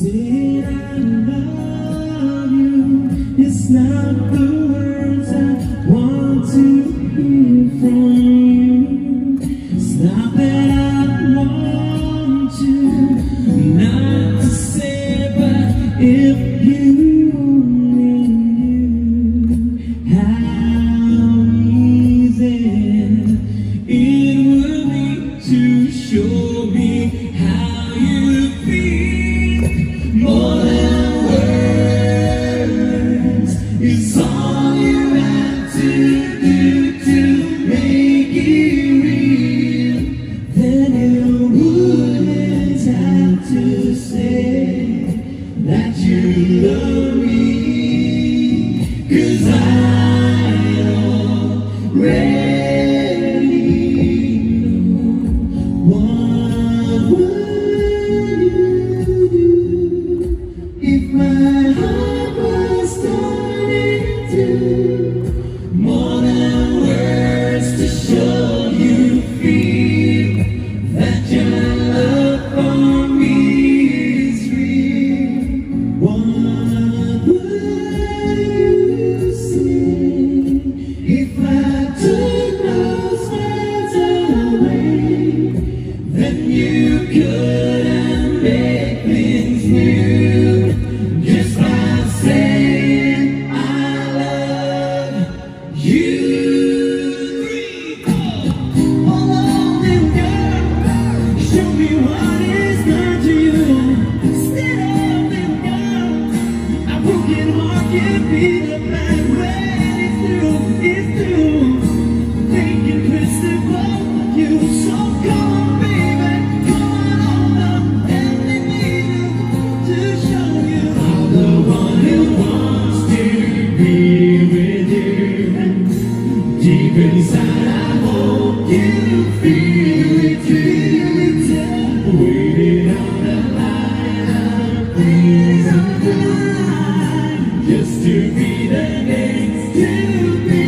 See. you could Be with you. Deep inside, I hope you feel it too. On just to be to be.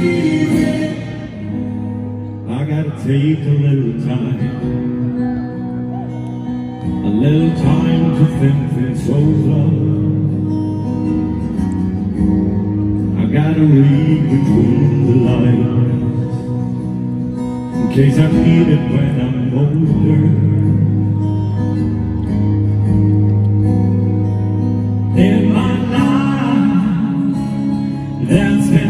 I gotta take a little time, a little time to think it's over. gotta read between the lines In case I need it when I'm older. In my life There's been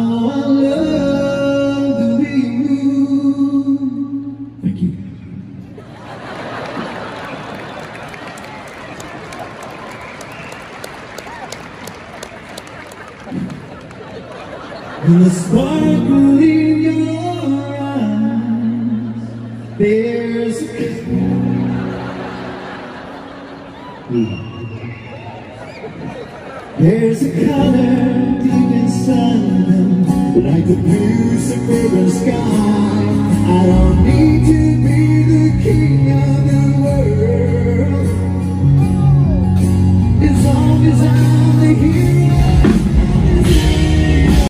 The sparkle in your eyes There's a color. There's a color deep inside them Like the blue suburban sky I don't need to